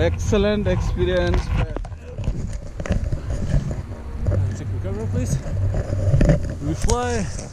excellent experience Take the cover, please. We fly.